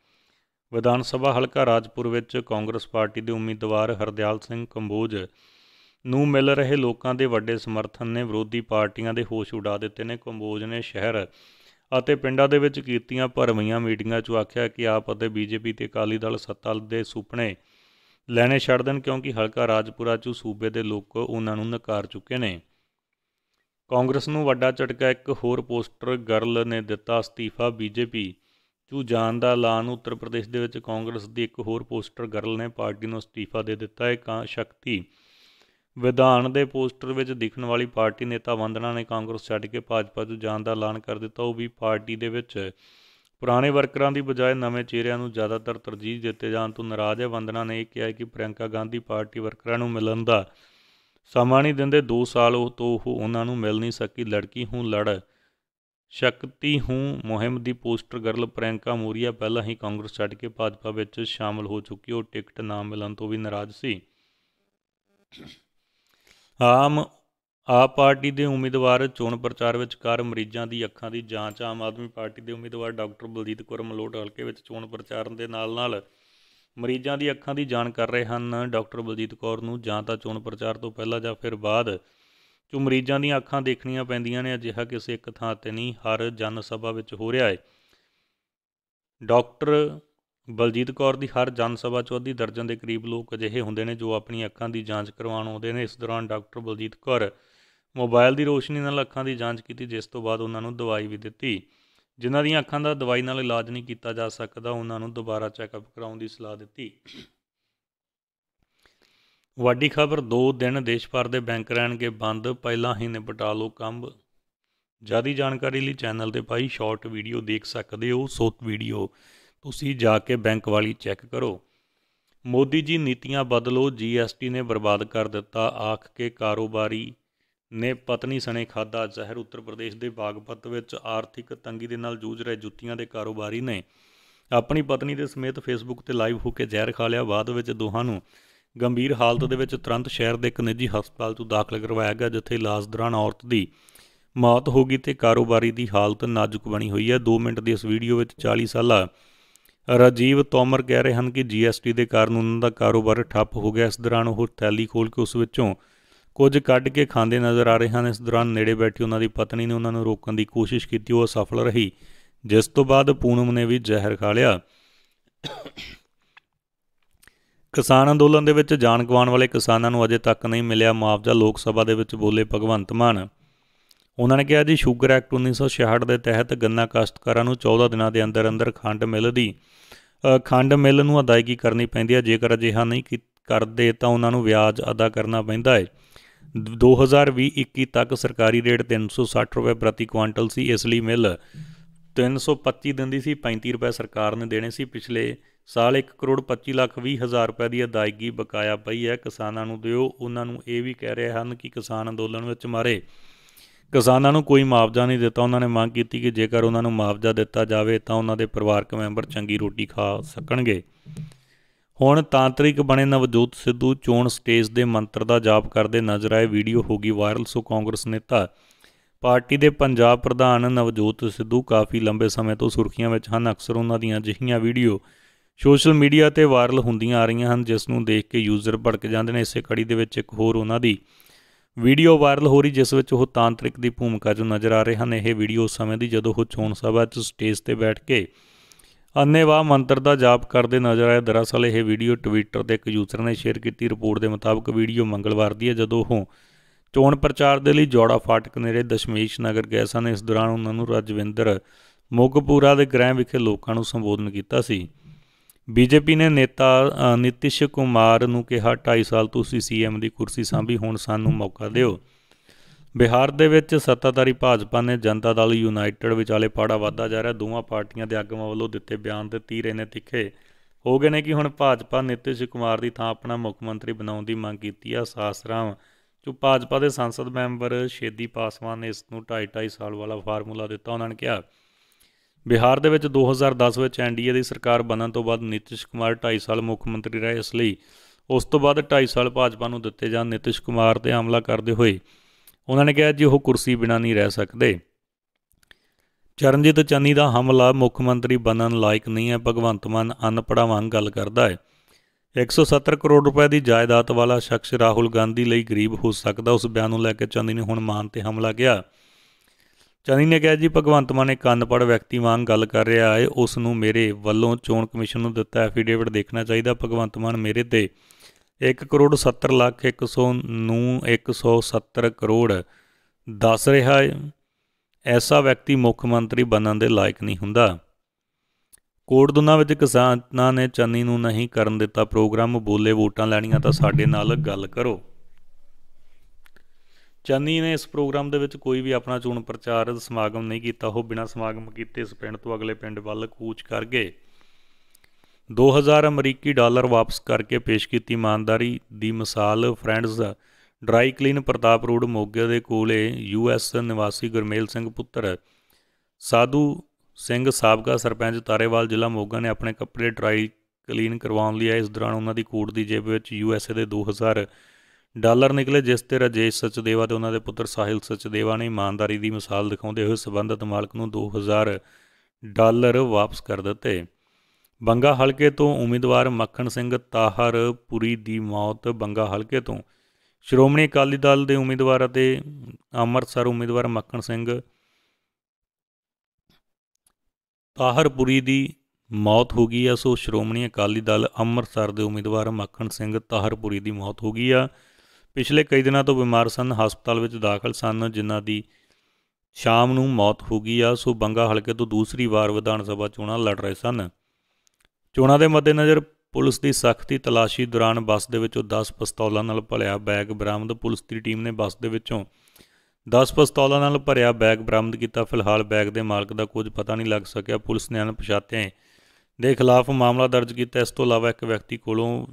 ਵਿਧਾਨ ਸਭਾ ਹਲਕਾ ਰਾਜਪੁਰ ਵਿੱਚ ਕਾਂਗਰਸ ਪਾਰਟੀ ਦੇ ਉਮੀਦਵਾਰ ਹਰਦਿਆਲ ਸਿੰਘ ਕੰਬੋਜ ਨੂੰ ਮਿਲ ਰਹੇ ਲੋਕਾਂ ਦੇ ਵੱਡੇ ਸਮਰਥਨ ਨੇ ਵਿਰੋਧੀ ਪਾਰਟੀਆਂ ਦੇ ਹੋਸ਼ ਉਡਾ ਦਿੱਤੇ ਨੇ। ਕੰਬੋਜ ਨੇ ਸ਼ਹਿਰ ਅਤੇ ਪਿੰਡਾਂ ਦੇ ਵਿੱਚ ਕੀਤੀਆਂ ਭਰਵੀਆਂ ਮੀਟਿੰਗਾਂ 'ਚ ਆਖਿਆ ਕਿ ਆਪ ਅਤੇ ਬੀਜੇਪੀ ਤੇ ਅਕਾਲੀ ਦਲ ਸੱਤਾ ਦੇ ਸੁਪਨੇ ਲੈਣੇ ਛੱਡ ਦੇਣ ਕਿਉਂਕਿ ਹਲਕਾ ਰਾਜਪੁਰਾ 'ਚ ਸੂਬੇ ਦੇ ਲੋਕ ਉਹਨਾਂ ਨੂੰ ਨਕਾਰ ਚੁੱਕੇ ਨੇ। ਕਾਂਗਰਸ ਨੂੰ ਵੱਡਾ ਝਟਕਾ, ਇੱਕ ਹੋਰ ਪੋਸਟਰ ਗਰਲ ਨੇ ਦਿੱਤਾ ਅਸਤੀਫਾ ਬੀਜੇਪੀ। ਚੂ ਜਾਣ ਦਾ ਐਲਾਨ, ਉੱਤਰ ਪ੍ਰਦੇਸ਼ ਦੇ ਵਿੱਚ ਕਾਂਗਰਸ ਦੀ ਇੱਕ ਹੋਰ ਪੋਸਟਰ ਗਰਲ ਨੇ ਪਾਰਟੀ ਨੂੰ ਅਸਤੀਫਾ ਦੇ ਦਿੱਤਾ ਹੈ ਕਾਂ ਸ਼ਕਤੀ। ਵਿਧਾਨ ਦੇ ਪੋਸਟਰ ਵਿੱਚ ਦਿਖਣ ਵਾਲੀ ਪਾਰਟੀ ਨੇਤਾ ਵੰਦਨਾ ਨੇ ਕਾਂਗਰਸ ਛੱਡ ਕੇ ਭਾਜਪਾ ਤੋਂ ਜਾਣ ਦਾ ਐਲਾਨ ਕਰ ਦਿੱਤਾ। ਉਹ ਵੀ ਪਾਰਟੀ ਦੇ ਵਿੱਚ। ਪੁਰਾਣੇ ਵਰਕਰਾਂ ਦੀ ਬਜਾਏ ਨਵੇਂ ਚਿਹਰਿਆਂ ਨੂੰ ਜ਼ਿਆਦਾਤਰ ਤਰਜੀਹ ਦਿੱਤੇ ਜਾਣ ਤੋਂ ਨਾਰਾਜ਼ ਹੈ। ਵੰਦਨਾ ਨੇ ਇਹ ਕਿਹਾ ਕਿ ਪ੍ਰਿਯੰਕਾ ਗਾਂਧੀ ਪਾਰਟੀ ਵਰਕਰਾਂ ਨੂੰ ਮਿਲਣ ਦਾ ਸਮਾਂ ਨਹੀਂ ਦਿੰਦੇ 2 ਸਾਲ ਉਹ ਤੋਂ ਉਹ ਉਹਨਾਂ ਨੂੰ ਮਿਲ ਨਹੀਂ ਸਕੀ। ਲੜਕੀ ਹੂੰ ਲੜ, ਸ਼ਕਤੀ ਹੂੰ ਮੁਹਿੰਮ ਦੀ ਪੋਸਟਰ ਗਰਲ ਪ੍ਰਿਯੰਕਾ ਮੋਰੀਆ ਪਹਿਲਾਂ ਹੀ ਕਾਂਗਰਸ ਛੱਡ ਕੇ ਭਾਜਪਾ ਵਿੱਚ ਸ਼ਾਮਲ ਹੋ ਚੁੱਕੀ, ਉਹ ਟਿਕਟ ਨਾ ਮਿਲਣ ਤੋਂ ਵੀ ਨਾਰਾਜ਼ ਸੀ। ਆਮ ਆਪ ਪਾਰਟੀ ਦੇ ਉਮੀਦਵਾਰ ਚੋਣ ਪ੍ਰਚਾਰ ਵਿੱਚ ਕਰ ਮਰੀਜ਼ਾਂ ਦੀ ਅੱਖਾਂ ਦੀ ਜਾਂਚ, ਆਮ ਆਦਮੀ ਪਾਰਟੀ ਦੇ ਉਮੀਦਵਾਰ ਡਾਕਟਰ ਬਲਜੀਤ ਕੌਰ ਮਲੋਟ ਹਲਕੇ ਵਿੱਚ ਚੋਣ ਪ੍ਰਚਾਰ ਦੇ ਨਾਲ-ਨਾਲ ਮਰੀਜ਼ਾਂ ਦੀ ਅੱਖਾਂ ਦੀ ਜਾਣ ਕਰ ਰਹੇ ਹਨ। ਡਾਕਟਰ ਬਲਜੀਤ ਕੌਰ ਨੂੰ ਜਾਂ ਤਾਂ ਚੋਣ ਪ੍ਰਚਾਰ ਤੋਂ ਪਹਿਲਾਂ ਜਾਂ ਫਿਰ ਬਾਅਦ ਜੋ ਮਰੀਜ਼ਾਂ ਦੀਆਂ ਅੱਖਾਂ ਦੇਖਣੀਆਂ ਪੈਂਦੀਆਂ ਨੇ। ਅਜਿਹਾ ਕਿਸੇ ਇੱਕ ਥਾਂ ਤੇ ਨਹੀਂ, ਹਰ ਜਨ ਸਭਾ ਵਿੱਚ ਹੋ ਰਿਹਾ ਹੈ ਡਾਕਟਰ ਬਲਜੀਤ ਕੌਰ ਦੀ ਹਰ ਜਨ ਸਭਾ 'ਚ ਅੱਧੀ ਦਰਜਨ ਦੇ ਕਰੀਬ ਲੋਕ ਅਜਿਹੇ ਹੁੰਦੇ ਨੇ ਜੋ ਆਪਣੀ ਅੱਖਾਂ ਦੀ ਜਾਂਚ ਕਰਵਾਉਣ ਆਉਂਦੇ ਨੇ। ਇਸ ਦੌਰਾਨ ਡਾਕਟਰ ਬਲਜੀਤ ਕੌਰ ਮੋਬਾਈਲ ਦੀ ਰੋਸ਼ਨੀ ਨਾਲ ਅੱਖਾਂ ਦੀ ਜਾਂਚ ਕੀਤੀ, ਜਿਸ ਤੋਂ ਬਾਅਦ ਉਹਨਾਂ ਨੂੰ ਦਵਾਈ ਵੀ ਦਿੱਤੀ। ਜਿਨ੍ਹਾਂ ਦੀਆਂ ਅੱਖਾਂ ਦਾ ਦਵਾਈ ਨਾਲ ਇਲਾਜ ਨਹੀਂ ਕੀਤਾ ਜਾ ਸਕਦਾ, ਉਹਨਾਂ ਨੂੰ ਦੁਬਾਰਾ ਚੈੱਕਅਪ ਕਰਾਉਣ ਦੀ ਸਲਾਹ ਦਿੱਤੀ। ਵੱਡੀ ਖਬਰ 2 ਦਿਨ ਦੇਸ਼ ਭਰ ਦੇ ਬੈਂਕ ਰਹਿਣਗੇ ਬੰਦ, ਪਹਿਲਾਂ ਹੀ ਨਿਪਟਾ ਲਓ ਕੰਬ। ਜ਼ਿਆਦਾ ਜਾਣਕਾਰੀ ਲਈ ਚੈਨਲ ਤੇ ਪਾਈ ਸ਼ਾਰਟ ਵੀਡੀਓ ਦੇਖ ਸਕਦੇ ਹੋ ਸੋ ਵੀਡੀਓ ਤੁਸੀਂ ਜਾ ਕੇ ਬੈਂਕ ਵਾਲੀ ਚੈੱਕ ਕਰੋ। ਮੋਦੀ ਜੀ, ਨੀਤੀਆਂ ਬਦਲੋ ਜੀਐਸਟੀ ਨੇ ਬਰਬਾਦ ਕਰ ਦਿੱਤਾ, ਆਖ ਕੇ ਕਾਰੋਬਾਰੀ। ਨੇ ਪਤਨੀ ਸਣੇ ਖਾਦਾ ਜ਼ਹਿਰ ਉੱਤਰ ਪ੍ਰਦੇਸ਼ ਦੇ ਬਾਗਪਤ ਵਿੱਚ ਆਰਥਿਕ ਤੰਗੀ ਦੇ ਨਾਲ ਜੂਝ ਰਹੇ ਜੁੱਤੀਆਂ ਦੇ ਕਾਰੋਬਾਰੀ ਨੇ ਆਪਣੀ ਪਤਨੀ ਦੇ ਸਮੇਤ ਫੇਸਬੁੱਕ ਤੇ ਲਾਈਵ ਹੋ ਕੇ ਜ਼ਹਿਰ ਖਾ ਲਿਆ। ਬਾਅਦ ਵਿੱਚ ਦੋਹਾਂ ਨੂੰ ਗੰਭੀਰ ਹਾਲਤ ਦੇ ਵਿੱਚ ਤੁਰੰਤ ਸ਼ਹਿਰ ਦੇ ਇੱਕ ਨਿੱਜੀ ਹਸਪਤਾਲ ਤੋਂ ਦਾਖਲ ਕਰਵਾਇਆ ਗਿਆ, ਜਿੱਥੇ ਇਲਾਜ ਦੌਰਾਨ ਔਰਤ ਦੀ ਮੌਤ ਹੋ ਗਈ ਤੇ ਕਾਰੋਬਾਰੀ ਦੀ ਹਾਲਤ ਨਾਜ਼ੁਕ ਬਣੀ ਹੋਈ ਹੈ। 2 ਮਿੰਟ ਦੀ ਇਸ ਵੀਡੀਓ ਵਿੱਚ 40 ਸਾਲਾ ਰਾਜੀਵ ਤੋਮਰ ਕਹਿ ਰਹੇ ਹਨ ਕਿ ਜੀਐਸਟੀ ਦੇ ਕਾਰਨ ਉਹਨਾਂ ਦਾ ਕਾਰੋਬਾਰ ਠੱਪ ਹੋ ਗਿਆ। ਇਸ ਦੌਰਾਨ ਉਹ ਥੈਲੀ ਖੋਲ ਕੇ ਉਸ ਵਿੱਚੋਂ ਕੁਝ ਕੱਢ ਕੇ ਖਾਂਦੇ ਨਜ਼ਰ ਆ ਰਹੇ ਹਨ। ਇਸ ਦੌਰਾਨ ਨੇੜੇ ਬੈਠੀ ਉਹਨਾਂ ਦੀ ਪਤਨੀ ਨੇ ਉਹਨਾਂ ਨੂੰ ਰੋਕਣ ਦੀ ਕੋਸ਼ਿਸ਼ ਕੀਤੀ। ਉਹ ਅਸਫਲ ਰਹੀ, ਜਿਸ ਤੋਂ ਬਾਅਦ ਪੂਨਮ ਨੇ ਵੀ ਜ਼ਹਿਰ ਖਾ ਲਿਆ। ਕਿਸਾਨ ਅੰਦੋਲਨ ਦੇ ਵਿੱਚ ਜਾਨ ਗਵਾਉਣ ਵਾਲੇ ਕਿਸਾਨਾਂ ਨੂੰ ਅਜੇ ਤੱਕ ਨਹੀਂ ਮਿਲਿਆ ਮੁਆਵਜ਼ਾ। ਲੋਕ ਸਭਾ ਦੇ ਵਿੱਚ ਬੋਲੇ ਭਗਵੰਤ ਮਾਨ। ਉਹਨਾਂ ਨੇ ਕਿਹਾ ਜੀ, ਸ਼ੂਗਰ ਐਕਟ 1966 ਦੇ ਤਹਿਤ ਗੰਨਾ ਕਾਸ਼ਤਕਾਰਾਂ ਨੂੰ 14 ਦਿਨਾਂ ਦੇ ਅੰਦਰ ਅੰਦਰ ਖੰਡ ਮਿਲ ਦੀ ਖੰਡ ਮਿਲ ਨੂੰ ਅਦਾਇਗੀ ਕਰਨੀ ਪੈਂਦੀ ਹੈ। ਜੇਕਰ ਅਜਿਹਾ ਨਹੀਂ ਕਰਦੇ ਤਾਂ ਉਹਨਾਂ ਨੂੰ ਵਿਆਜ ਅਦਾ ਕਰਨਾ ਪੈਂਦਾ ਹੈ। 2020-21 ਤੱਕ ਸਰਕਾਰੀ ਰੇਟ 360 ਰੁਪਏ ਪ੍ਰਤੀ ਕੁਇੰਟਲ ਸੀ, ਇਸ ਲਈ ਮਿਲ 325 ਦਿੰਦੀ ਸੀ 35 ਰੁਪਏ ਸਰਕਾਰ ਨੇ ਦੇਣੇ ਸੀ। ਪਿਛਲੇ ਸਾਲ 1 ਕਰੋੜ 25 ਲੱਖ 20 ਹਜ਼ਾਰ ਰੁਪਏ ਦੀ ਅਦਾਇਗੀ ਬਕਾਇਆ ਪਈ ਹੈ। ਕਿਸਾਨਾਂ ਨੂੰ ਦਿਓ। ਉਹਨਾਂ ਨੂੰ ਇਹ ਵੀ ਕਹਿ ਰਹੇ ਹਨ ਕਿ ਕਿਸਾਨ ਅੰਦੋਲਨ ਵਿੱਚ ਮਾਰੇ। ਕਿਸਾਨਾਂ ਨੂੰ ਕੋਈ ਮੁਆਵਜ਼ਾ ਨਹੀਂ ਦਿੱਤਾ। ਉਹਨਾਂ ਨੇ ਮੰਗ ਕੀਤੀ ਕਿ ਜੇਕਰ ਉਹਨਾਂ ਨੂੰ ਮੁਆਵਜ਼ਾ ਦਿੱਤਾ ਜਾਵੇ ਤਾਂ ਉਹਨਾਂ ਦੇ ਪਰਿਵਾਰਕ ਮੈਂਬਰ ਚੰਗੀ ਰੋਟੀ ਖਾ ਸਕਣਗੇ। ਹੁਣ ਤਾਂਤਰਿਕ ਬਣੇ ਨਵਜੋਤ ਸਿੱਧੂ ਚੋਣ ਸਟੇਜ ਦੇ ਮੰਤਰ ਦਾ ਜਾਪ ਕਰਦੇ ਨਜ਼ਰ ਆਏ। ਵੀਡੀਓ ਹੋ ਗਈ ਵਾਇਰਲ, ਸੋ ਕਾਂਗਰਸ ਨੇਤਾ ਪਾਰਟੀ ਦੇ ਪੰਜਾਬ ਪ੍ਰਧਾਨ ਨਵਜੋਤ ਸਿੱਧੂ ਕਾਫੀ ਲੰਬੇ ਸਮੇਂ ਤੋਂ ਸੁਰਖੀਆਂ ਵਿੱਚ ਹਨ। ਅਕਸਰ ਉਹਨਾਂ ਦੀਆਂ ਅਜਿਹੀਆਂ ਵੀਡੀਓ ਸੋਸ਼ਲ ਮੀਡੀਆ ਤੇ ਵਾਇਰਲ ਹੁੰਦੀਆਂ ਆ ਰਹੀਆਂ ਹਨ, ਜਿਸ ਨੂੰ ਦੇਖ ਕੇ ਯੂਜ਼ਰ ਭੜਕ ਜਾਂਦੇ ਨੇ। ਇਸੇ ਕੜੀ ਦੇ ਵਿੱਚ ਇੱਕ ਹੋਰ ਉਹਨਾਂ ਦੀ ਵੀਡੀਓ ਵਾਇਰਲ ਹੋ ਰਹੀ, ਜਿਸ ਵਿੱਚ ਉਹ ਤਾਂਤਰਿਕ ਦੀ ਭੂਮਿਕਾ 'ਚ ਨਜ਼ਰ ਆ ਰਹੇ ਹਨ। ਇਹ ਵੀਡੀਓ ਉਸ ਸਮੇਂ ਦੀ ਜਦੋਂ ਉਹ ਚੋਣ ਸਭਾ 'ਚ ਸਟੇਜ ਤੇ ਬੈਠ ਕੇ ਅੰਨੇਵਾਹ ਮੰਤਰ ਦਾ ਜਾਪ ਕਰਦੇ ਨਜ਼ਰ ਆਏ ਦਰਅਸਲ ਇਹ ਵੀਡੀਓ ਟਵਿੱਟਰ ਤੇ ਇੱਕ ਯੂਜ਼ਰ ਨੇ ਸ਼ੇਅਰ ਕੀਤੀ। ਰਿਪੋਰਟ ਦੇ ਮੁਤਾਬਕ ਵੀਡੀਓ ਮੰਗਲਵਾਰ ਦੀ ਹੈ, ਜਦੋਂ ਉਹ ਚੋਣ ਪ੍ਰਚਾਰ ਦੇ ਲਈ ਜੋੜਾ ਫਾਟਕ ਨੇੜੇ ਦਸ਼ਮੇਸ਼ ਨਗਰ ਗਏ ਸਨ। ਇਸ ਦੌਰਾਨ ਉਹਨਾਂ ਨੂੰ ਰਜਵਿੰਦਰ ਮੁਗਪੂਰਾ ਦੇ ਗ੍ਰਹਿ ਵਿਖੇ ਲੋਕਾਂ ਨੂੰ ਸੰਬੋਧਨ ਕੀਤਾ ਸੀ। ਬੀਜੇਪੀ ਨੇ ਨੇਤਾ ਨਿਤਿਸ਼ ਕੁਮਾਰ ਨੂੰ ਕਿਹਾ 2.5 ਸਾਲ ਤੁਸੀਂ ਸੀਐਮ ਦੀ ਕੁਰਸੀ ਸੰਭੀ, ਹੁਣ ਸਾਨੂੰ ਮੌਕਾ ਦਿਓ। ਬਿਹਾਰ ਦੇ ਵਿੱਚ ਸੱਤਾਧਾਰੀ ਭਾਜਪਾ ਨੇ ਜਨਤਾ ਦਲ ਯੂਨਾਈਟਿਡ ਵਿਚਾਲੇ ਪਾੜਾ ਵਾਧਾ ਜਾ ਰਿਹਾ ਦੋਵਾਂ ਪਾਰਟੀਆਂ ਦੇ ਆਗੂਆਂ ਵੱਲੋਂ ਦਿੱਤੇ ਬਿਆਨ ਤੇ ਤੀਰੇ ਨੇ ਤਿੱਖੇ। ਹੋ ਗਏ ਨੇ ਕਿ ਹੁਣ ਭਾਜਪਾ ਨਿਤਿਸ਼ ਕੁਮਾਰ ਦੀ ਥਾਂ ਆਪਣਾ ਮੁੱਖ ਮੰਤਰੀ ਬਣਾਉਣ ਦੀ ਮੰਗ ਕੀਤੀ ਆ। ਸਾਸਰਾਮ ਜੋ ਭਾਜਪਾ ਦੇ ਸੰਸਦ ਮੈਂਬਰ ਸ਼ੇਦੀ ਪਾਸਵਾਨ ਨੇ ਇਸ ਨੂੰ 2.5 2.5 ਸਾਲ ਵਾਲਾ ਫਾਰਮੂਲਾ ਦਿੱਤਾ, ਉਹਨਾਂ ਨੇ ਕਿਹਾ। ਬਿਹਾਰ ਦੇ ਵਿੱਚ 2010 ਵਿੱਚ ਐਨਡੀਏ ਦੀ ਸਰਕਾਰ ਬਣਨ ਤੋਂ ਬਾਅਦ ਨਿਤਿਸ਼ ਕੁਮਾਰ 2.5 ਸਾਲ ਮੁੱਖ ਮੰਤਰੀ ਰਹੇ। ਇਸ ਲਈ ਉਸ ਤੋਂ ਬਾਅਦ 2.5 ਸਾਲ ਭਾਜਪਾ ਨੂੰ ਦਿੱਤੇ ਜਾਣ ਨਿਤਿਸ਼ ਕੁਮਾਰ ਤੇ ਹਮਲਾ ਕਰਦੇ ਹੋਏ ਉਹਨਾਂ ਨੇ ਕਿਹਾ ਜੀ ਉਹ ਕੁਰਸੀ ਬਿਨਾਂ ਨਹੀਂ ਰਹਿ ਸਕਦੇ। ਚਰਨਜੀਤ ਚੰਨੀ ਦਾ ਹਮਲਾ ਮੁੱਖ ਮੰਤਰੀ ਬਣਨ ਲਾਇਕ ਨਹੀਂ ਹੈ, ਭਗਵੰਤ ਮਾਨ ਅਨਪੜਾ ਵਾਂਗ ਗੱਲ ਕਰਦਾ ਹੈ। 170 ਕਰੋੜ ਰੁਪਏ ਦੀ ਜਾਇਦਾਦ ਵਾਲਾ ਸ਼ਖਸ ਰਾਹੁਲ ਗਾਂਧੀ ਲਈ ਗਰੀਬ ਹੋ ਸਕਦਾ, ਉਸ ਬਿਆਨ ਨੂੰ ਲੈ ਕੇ ਚੰਨੀ ਨੇ ਹੁਣ ਮਾਨ ਤੇ ਹਮਲਾ ਕਿਹਾ। ਚੰਨੀ ਨੇ ਕਿਹਾ ਜੀ, ਭਗਵੰਤ ਮਾਨ ਇੱਕ ਅਨਪੜ ਵਿਅਕਤੀ ਵਾਂਗ ਗੱਲ ਕਰ ਰਿਹਾ ਹੈ, ਉਸ ਨੂੰ ਮੇਰੇ ਵੱਲੋਂ ਚੋਣ ਕਮਿਸ਼ਨ ਨੂੰ ਦਿੱਤਾ ਐਫੀਡੇਵਿਟ ਦੇਖਣਾ ਚਾਹੀਦਾ, ਭਗਵੰਤ ਮਾਨ ਮੇਰੇ ਤੇ 1 ਕਰੋੜ 70 ਲੱਖ 100 ਨੂੰ 170 ਕਰੋੜ ਦੱਸ ਰਿਹਾ ਹੈ। ਐਸਾ ਵਿਅਕਤੀ ਮੁੱਖ ਮੰਤਰੀ ਬਣਨ ਦੇ ਲਾਇਕ ਨਹੀਂ ਹੁੰਦਾ। ਕੋਟਦੁਨਾ ਵਿੱਚ ਕਿਸਾਨਾਂ ਨੇ ਚੰਨੀ ਨੂੰ ਨਹੀਂ ਕਰਨ ਦਿੱਤਾ ਪ੍ਰੋਗਰਾਮ, ਬੋਲੇ ਵੋਟਾਂ ਲੈਣੀਆਂ ਤਾਂ ਸਾਡੇ ਨਾਲ ਗੱਲ ਕਰੋ। ਚੰਨੀ ਨੇ ਇਸ ਪ੍ਰੋਗਰਾਮ ਦੇ ਵਿੱਚ ਕੋਈ ਵੀ ਆਪਣਾ ਚੋਣ ਪ੍ਰਚਾਰ ਸਮਾਗਮ ਨਹੀਂ ਕੀਤਾ। ਉਹ ਬਿਨਾਂ ਸਮਾਗਮ ਕੀਤੇ ਇਸ ਪਿੰਡ ਤੋਂ ਅਗਲੇ ਪਿੰਡ ਵੱਲ ਕੂਚ ਕਰ ਗਏ। 2000 ਅਮਰੀਕੀ ਡਾਲਰ ਵਾਪਸ ਕਰਕੇ ਪੇਸ਼ ਕੀਤੀ ਇਮਾਨਦਾਰੀ ਦੀ ਮਿਸਾਲ friends dry clean Pratap road ਮੋਗੇ ਦੇ ਕੋਲੇ ਯੂਐਸ ਨਿਵਾਸੀ ਗੁਰਮੇਲ ਸਿੰਘ ਪੁੱਤਰ। ਸਾਧੂ ਸਿੰਘ ਸਾਬਕਾ ਸਰਪੰਚ ਤਾਰੇਵਾਲ ਜ਼ਿਲ੍ਹਾ ਮੋਗਾ ਨੇ ਆਪਣੇ ਕੱਪੜੇ ਡਰਾਈ ਕਲੀਨ ਕਰਵਾਉਣ ਲਈ ਇਸ ਦੌਰਾਨ ਉਹਨਾਂ ਦੀ ਕੋਟ ਦੀ ਜੇਬ ਵਿੱਚ ਯੂਐਸਏ ਦੇ 2000 ਡਾਲਰ ਨਿਕਲੇ, ਜਿਸ ਤੇ ਰਜੇਸ਼ ਸਚਦੇਵਾ ਤੇ ਉਹਨਾਂ ਦੇ ਪੁੱਤਰ ਸਾਹਿਲ ਸਚਦੇਵਾ ਨੇ ਇਮਾਨਦਾਰੀ ਦੀ ਮਿਸਾਲ ਦਿਖਾਉਂਦੇ ਹੋਏ ਸਬੰਧਤ ਮਾਲਕ ਨੂੰ 2000 ਡਾਲਰ ਵਾਪਸ ਕਰ ਦਿੱਤੇ। ਬੰਗਾ ਹਲਕੇ ਤੋਂ ਉਮੀਦਵਾਰ ਮੱਖਣ ਸਿੰਘ ਤਾਹਰ ਪੁਰੀ ਦੀ ਮੌਤ ਬੰਗਾ ਹਲਕੇ ਤੋਂ। ਸ਼੍ਰੋਮਣੀ ਅਕਾਲੀ ਦਲ ਦੇ ਉਮੀਦਵਾਰ ਅਤੇ ਅੰਮ੍ਰਿਤਸਰ ਉਮੀਦਵਾਰ ਮੱਖਣ ਸਿੰਘ ਤਾਹਰਪੁਰੀ ਦੀ ਮੌਤ ਹੋ ਗਈ ਆ, ਸੋ ਸ਼੍ਰੋਮਣੀ ਅਕਾਲੀ ਦਲ ਅੰਮ੍ਰਿਤਸਰ ਦੇ ਉਮੀਦਵਾਰ ਮੱਖਣ ਸਿੰਘ ਤਾਹਰਪੁਰੀ ਦੀ ਮੌਤ ਹੋ ਗਈ ਆ। ਪਿਛਲੇ ਕਈ ਦਿਨਾਂ ਤੋਂ ਬਿਮਾਰ ਸਨ, ਹਸਪਤਾਲ ਵਿੱਚ ਦਾਖਲ ਸਨ, ਜਿਨ੍ਹਾਂ ਦੀ ਸ਼ਾਮ ਨੂੰ ਮੌਤ ਹੋ ਗਈ ਆ, ਸੋ ਬੰਗਾ ਹਲਕੇ ਤੋਂ ਦੂਸਰੀ ਵਾਰ ਵਿਧਾਨ ਸਭਾ ਚੋਣਾਂ ਲੜ ਰਹੇ ਸਨ। ਚੋਣਾਂ ਦੇ ਮੱਦੇਨਜ਼ਰ ਪੁਲਿਸ ਦੀ ਸਖਤੀ ਤਲਾਸ਼ੀ ਦੌਰਾਨ ਬੱਸ ਦੇ ਵਿੱਚੋਂ 10 ਪਿਸਤੌਲਾਂ ਨਾਲ ਭਰਿਆ ਬੈਗ ਬਰਾਮਦ, ਪੁਲਿਸ ਦੀ ਟੀਮ ਨੇ ਬੱਸ ਦੇ ਵਿੱਚੋਂ 10 ਪਿਸਤੌਲਾਂ ਨਾਲ ਭਰਿਆ ਬੈਗ ਬਰਾਮਦ ਕੀਤਾ। ਫਿਲਹਾਲ ਬੈਗ ਦੇ ਮਾਲਕ ਦਾ ਕੁਝ ਪਤਾ ਨਹੀਂ ਲੱਗ ਸਕਿਆ। ਪੁਲਿਸ ਨੇ ਅਣਪਛਾਤੇ ਦੇ ਖਿਲਾਫ ਮਾਮਲਾ ਦਰਜ ਕੀਤਾ। ਇਸ ਤੋਂ ਇਲਾਵਾ ਇੱਕ ਵਿਅਕਤੀ ਕੋਲੋਂ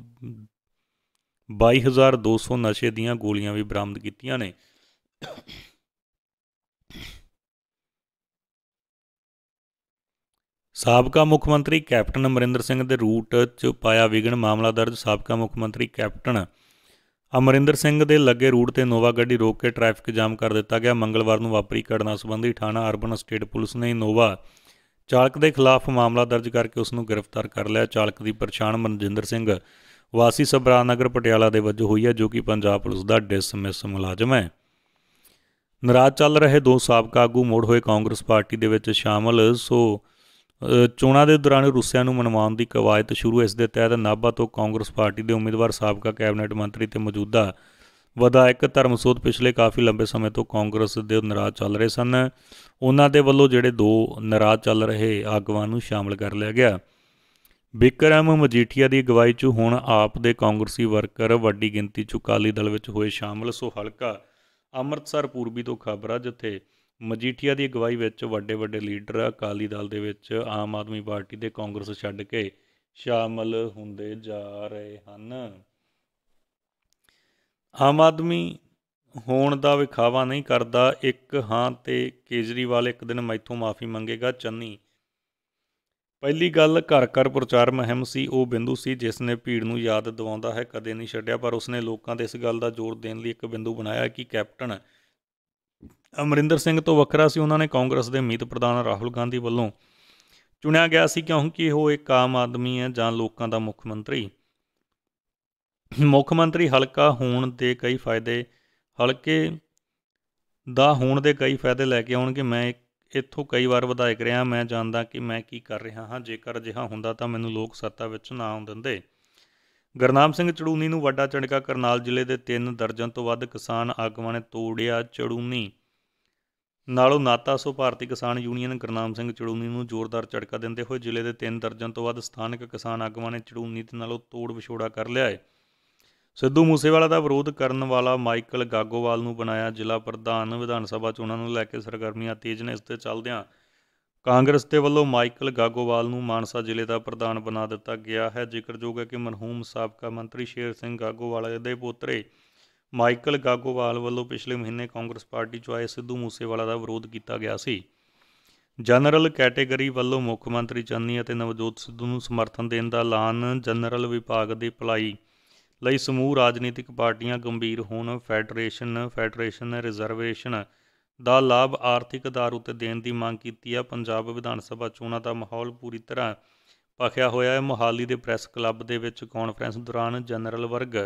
22200 ਨਸ਼ੇ ਦੀਆਂ ਗੋਲੀਆਂ ਵੀ ਬਰਾਮਦ ਕੀਤੀਆਂ ਨੇ। ਸਾਬਕਾ ਮੁੱਖ ਮੰਤਰੀ ਕੈਪਟਨ ਅਮਰਿੰਦਰ ਸਿੰਘ ਦੇ ਰੂਟ 'ਚ ਪਾਇਆ ਵਿਗਣ ਮਾਮਲਾ ਦਰਜ, ਸਾਬਕਾ ਮੁੱਖ ਮੰਤਰੀ ਕੈਪਟਨ ਅਮਰਿੰਦਰ ਸਿੰਘ ਦੇ ਲੱਗੇ ਰੂਟ ਤੇ ਨੋਵਾ ਗੱਡੀ ਰੋਕ ਕੇ ਟ੍ਰੈਫਿਕ ਜਾਮ ਕਰ ਦਿੱਤਾ ਗਿਆ। ਮੰਗਲਵਾਰ ਨੂੰ ਵਾਪਰੀ ਘਟਨਾ ਸੰਬੰਧੀ ਥਾਣਾ ਅਰਬਨ ਸਟੇਟ ਪੁਲਿਸ ਨੇ ਨੋਵਾ ਚਾਲਕ ਦੇ ਖਿਲਾਫ ਮਾਮਲਾ ਦਰਜ ਕਰਕੇ ਉਸ ਨੂੰ ਗ੍ਰਿਫਤਾਰ ਕਰ ਲਿਆ। ਚਾਲਕ ਦੀ ਪਛਾਣ ਮਨਜਿੰਦਰ ਸਿੰਘ ਵਾਸੀ ਸਬਰਾ ਨਗਰ ਪਟਿਆਲਾ ਦੇ ਵਜੋਂ ਹੋਈ ਹੈ, ਜੋ ਕਿ ਪੰਜਾਬ ਪੁਲਿਸ ਦਾ ਡਿਸਮਿਸ ਮੁਲਾਜ਼ਮ ਹੈ। ਨਰਾਜ ਚੱਲ ਰਹੇ ਦੋ ਸਾਬਕਾ ਆਗੂ ਮੋੜ ਹੋਏ ਕਾਂਗਰਸ ਪਾਰਟੀ ਦੇ ਵਿੱਚ ਸ਼ਾਮਲ, ਸੋ ਚੋਣਾਂ ਦੇ ਦੌਰਾਨ ਰੁੱਸਿਆਂ ਨੂੰ ਮਨਵਾਉਣ ਦੀ ਕਵਾਇਦ ਸ਼ੁਰੂ ਇਸ ਦੇ ਤਹਿਤ ਨਾਭਾ ਤੋਂ ਕਾਂਗਰਸ ਪਾਰਟੀ ਦੇ ਉਮੀਦਵਾਰ, ਸਾਬਕਾ ਕੈਬਨਿਟ ਮੰਤਰੀ ਤੇ ਮੌਜੂਦਾ ਵਿਧਾਇਕ ਧਰਮਸੋਤ ਪਿਛਲੇ ਕਾਫੀ ਲੰਬੇ ਸਮੇਂ ਤੋਂ ਕਾਂਗਰਸ ਦੇ ਨਾਰਾਜ਼ ਚੱਲ ਰਹੇ ਸਨ। ਉਹਨਾਂ ਦੇ ਵੱਲੋਂ ਜਿਹੜੇ ਦੋ ਨਾਰਾਜ਼ ਚੱਲ ਰਹੇ ਆਗੂਆਂ ਨੂੰ ਸ਼ਾਮਲ ਕਰ ਲਿਆ ਗਿਆ। ਬਿਕਰਮ ਮਜੀਠੀਆ ਦੀ ਅਗਵਾਈ 'ਚ ਹੁਣ ਆਪ ਦੇ ਕਾਂਗਰਸੀ ਵਰਕਰ ਵੱਡੀ ਗਿਣਤੀ 'ਚ ਅਕਾਲੀ ਦਲ ਵਿੱਚ ਹੋਏ ਸ਼ਾਮਲ, ਸੋ ਹਲਕਾ ਅੰਮ੍ਰਿਤਸਰ, ਪੂਰਬੀ ਤੋਂ ਖਬਰ ਆ, ਜਿੱਥੇ ਮਜੀਠੀਆ ਦੀ ਅਗਵਾਈ ਵਿੱਚ ਵੱਡੇ ਵੱਡੇ ਲੀਡਰ ਅਕਾਲੀ ਦਲ ਦੇ ਵਿੱਚ ਆਮ ਆਦਮੀ ਪਾਰਟੀ ਦੇ ਕਾਂਗਰਸ ਛੱਡ ਕੇ ਸ਼ਾਮਲ ਹੁੰਦੇ ਜਾ ਰਹੇ ਹਨ। ਆਮ ਆਦਮੀ ਹੋਣ ਦਾ ਵਿਖਾਵਾ ਨਹੀਂ ਕਰਦਾ। ਇੱਕ ਹਾਂ ਤੇ ਕੇਜਰੀਵਾਲ ਇੱਕ ਦਿਨ ਮੈਥੋਂ ਮਾਫੀ ਮੰਗੇਗਾ ਚੰਨੀ। ਪਹਿਲੀ ਗੱਲ, ਘਰ ਘਰ ਪ੍ਰਚਾਰ ਮਹਿੰਮ ਸੀ। ਉਹ ਬਿੰਦੂ ਸੀ ਜਿਸ ਨੇ ਭੀੜ ਨੂੰ ਯਾਦ ਦਿਵਾਉਂਦਾ ਹੈ। ਕਦੇ ਨਹੀਂ ਛੱਡਿਆ, ਪਰ ਉਸਨੇ ਲੋਕਾਂ ਦੇ ਇਸ ਗੱਲ ਦਾ ਜ਼ੋਰ ਦੇਣ ਲਈ ਇੱਕ ਬਿੰਦੂ ਬਣਾਇਆ ਕਿ ਕੈਪਟਨ ਅਮਰਿੰਦਰ ਸਿੰਘ ਤੋਂ ਵੱਖਰਾ ਸੀ, ਉਹਨਾਂ ਨੇ ਕਾਂਗਰਸ ਦੇ ਮੀਤ ਪ੍ਰਧਾਨ ਰਾਹੁਲ ਗਾਂਧੀ ਵੱਲੋਂ ਚੁਣਿਆ ਗਿਆ ਸੀ ਕਿਉਂਕਿ ਉਹ ਇੱਕ ਆਮ ਆਦਮੀ ਹੈ ਜਾਂ ਲੋਕਾਂ ਦਾ ਮੁੱਖ ਮੰਤਰੀ। ਮੁੱਖ ਮੰਤਰੀ ਹਲਕਾ ਹੋਣ ਦੇ ਕਈ ਫਾਇਦੇ, ਹਲਕੇ ਦਾ ਹੋਣ ਦੇ ਕਈ ਫਾਇਦੇ ਲੈ ਕੇ ਆਉਣਗੇ। ਮੈਂ ਇੱਥੋਂ ਕਈ ਵਾਰ ਵਿਧਾਇਕ ਰਿਹਾ, ਮੈਂ ਜਾਣਦਾ ਕਿ ਮੈਂ ਕੀ ਕਰ ਰਿਹਾ ਹਾਂ। ਜੇਕਰ ਅਜਿਹਾ ਹੁੰਦਾ ਤਾਂ ਮੈਨੂੰ ਲੋਕ ਸੱਤਾ ਵਿੱਚ ਨਾ ਆਉਣ ਦਿੰਦੇ। ਗਰਨਾਮ ਸਿੰਘ ਚੜੂਨੀ ਨੂੰ ਵੱਡਾ ਝਟਕਾ, ਕਰਨਾਲ ਜ਼ਿਲ੍ਹੇ ਦੇ 3 ਦਰਜਨ ਤੋਂ ਵੱਧ ਕਿਸਾਨ ਆਗੂਆਂ ਨੇ ਤੋੜਿਆ ਚੜੂਨੀ। ਨਾਲੋਂ ਨਾਤਾ ਸੋ ਭਾਰਤੀ ਕਿਸਾਨ ਯੂਨੀਅਨ ਗੁਰਨਾਮ ਸਿੰਘ ਚੜੂਨੀ ਨੂੰ ਜ਼ੋਰਦਾਰ ਝਟਕਾ ਦਿੰਦੇ ਹੋਏ ਜ਼ਿਲ੍ਹੇ ਦੇ ਤਿੰਨ ਦਰਜਨ ਤੋਂ ਵੱਧ ਸਥਾਨਕ ਕਿਸਾਨ ਆਗੂਆਂ ਨੇ ਚੜੂਨੀ ਦੇ ਨਾਲੋਂ ਤੋੜ ਵਿਛੋੜਾ ਕਰ ਲਿਆ ਹੈ। ਸਿੱਧੂ ਮੂਸੇਵਾਲਾ ਦਾ ਵਿਰੋਧ ਕਰਨ ਵਾਲਾ ਮਾਈਕਲ ਗਾਗੋਵਾਲ ਨੂੰ ਬਣਾਇਆ ਜ਼ਿਲ੍ਹਾ ਪ੍ਰਧਾਨ। ਵਿਧਾਨ ਸਭਾ ਚੋਣਾਂ ਨੂੰ ਲੈ ਕੇ ਸਰਗਰਮੀਆਂ ਤੇਜ਼ ਨੇ ਇਸ ਤੇ ਚੱਲਦਿਆਂ ਕਾਂਗਰਸ ਦੇ ਵੱਲੋਂ ਮਾਈਕਲ ਗਾਗੋਵਾਲ ਨੂੰ ਮਾਨਸਾ ਜ਼ਿਲ੍ਹੇ ਦਾ ਪ੍ਰਧਾਨ ਬਣਾ ਦਿੱਤਾ ਗਿਆ ਹੈ। ਜ਼ਿਕਰਯੋਗ ਹੈ ਕਿ ਮਰਹੂਮ ਸਾਬਕਾ ਮੰਤਰੀ ਸ਼ੇਰ ਸਿੰਘ ਗਾਗੋਵਾਲ ਦੇ ਪੋਤਰੇ ਮਾਈਕਲ ਗਾਗੋਵਾਲ ਵੱਲੋਂ ਪਿਛਲੇ ਮਹੀਨੇ ਕਾਂਗਰਸ ਪਾਰਟੀ 'ਚ ਆਏ ਸਿੱਧੂ ਮੂਸੇਵਾਲਾ ਦਾ ਵਿਰੋਧ ਕੀਤਾ ਗਿਆ ਸੀ। ਜਨਰਲ ਕੈਟੇਗਰੀ ਵੱਲੋਂ ਮੁੱਖ ਮੰਤਰੀ ਚੰਨੀ ਅਤੇ ਨਵਜੋਤ ਸਿੱਧੂ ਨੂੰ ਸਮਰਥਨ ਦੇਣ ਦਾ ਐਲਾਨ ਜਨਰਲ ਵਿਭਾਗ ਦੀ ਭਲਾਈ ਲਈ ਸਮੂਹ ਰਾਜਨੀਤਿਕ ਪਾਰਟੀਆਂ ਗੰਭੀਰ ਹੋਣ, ਫੈਡਰੇਸ਼ਨ ਫੈਡਰੇਸ਼ਨ ਰਿਜ਼ਰਵੇਸ਼ਨ ਦਾ ਲਾਭ ਆਰਥਿਕ ਆਧਾਰ ਉੱਤੇ ਦੇਣ ਦੀ ਮੰਗ ਕੀਤੀ ਆ। ਪੰਜਾਬ ਵਿਧਾਨ ਸਭਾ ਚੋਣਾਂ ਦਾ ਮਾਹੌਲ ਪੂਰੀ ਤਰ੍ਹਾਂ ਪਖਿਆ ਹੋਇਆ ਹੈ। ਮੋਹਾਲੀ ਦੇ ਪ੍ਰੈਸ ਕਲੱਬ ਦੇ ਵਿੱਚ ਕਾਨਫਰੰਸ ਦੌਰਾਨ ਜਨਰਲ ਵਰਗ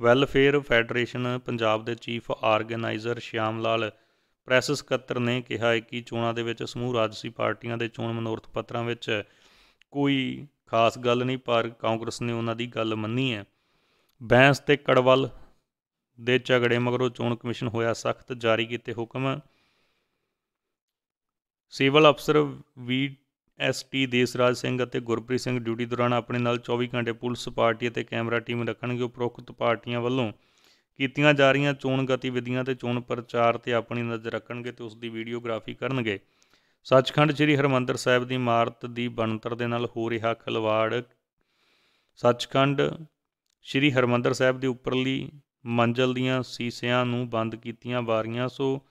ਵੈਲਫੇਅਰ ਫੈਡਰੇਸ਼ਨ ਪੰਜਾਬ ਦੇ chief organiser Shyam Lal press ਸਕੱਤਰ ਨੇ ਕਿਹਾ ਹੈ ਕਿ ਚੋਣਾਂ ਦੇ ਵਿੱਚ ਸਮੂਹ ਰਾਜਸੀ ਪਾਰਟੀਆਂ ਦੇ ਚੋਣ ਮਨੋਰਥ ਪੱਤਰਾਂ ਵਿੱਚ ਕੋਈ ਖਾਸ ਗੱਲ ਨਹੀਂ, ਪਰ ਕਾਂਗਰਸ ਨੇ ਉਹਨਾਂ ਦੀ ਗੱਲ ਮੰਨੀ ਹੈ। ਬੈਂਸ ਤੇ ਕੜਵਲ ਦੇ ਝਗੜੇ ਮਗਰੋਂ ਚੋਣ ਕਮਿਸ਼ਨ ਹੋਇਆ ਸਖਤ, ਜਾਰੀ ਕੀਤੇ ਹੁਕਮ। ਸਿਵਲ ਅਫਸਰ ਵੀ ਐਸਟੀ ਦੇਸਰਾਜ ਸਿੰਘ ਅਤੇ ਗੁਰਪ੍ਰੀਤ ਸਿੰਘ ਡਿਊਟੀ ਦੌਰਾਨ ਆਪਣੇ ਨਾਲ 24 ਘੰਟੇ ਪੁਲਿਸ ਪਾਰਟੀ ਅਤੇ ਕੈਮਰਾ ਟੀਮ ਰੱਖਣਗੇ। ਉਪਰੋਕਤ ਪਾਰਟੀਆਂ ਵੱਲੋਂ ਕੀਤੀਆਂ ਜਾ ਰਹੀਆਂ ਚੋਣ ਗਤੀਵਿਧੀਆਂ ਤੇ ਚੋਣ ਪ੍ਰਚਾਰ ਤੇ ਆਪਣੀ ਨਜ਼ਰ ਰੱਖਣਗੇ ਤੇ ਉਸ ਦੀ ਵੀਡੀਓਗ੍ਰਾਫੀ ਕਰਨਗੇ। ਸੱਚਖੰਡ ਸ੍ਰੀ ਹਰਮੰਦਰ ਸਾਹਿਬ ਦੀ ਇਮਾਰਤ ਦੀ ਬਣਤਰ ਦੇ ਨਾਲ ਹੋ ਰਿਹਾ ਖਲਵਾੜ। ਸੱਚਖੰਡ ਸ੍ਰੀ ਹਰਮੰਦਰ ਸਾਹਿਬ ਦੀ ਉੱਪਰਲੀ ਮੰਜ਼ਲ ਦੀਆਂ ਸੀਸਿਆਂ ਨੂੰ ਬੰਦ ਕੀਤੀਆਂ ਵਾਰੀਆਂ। ਸੋ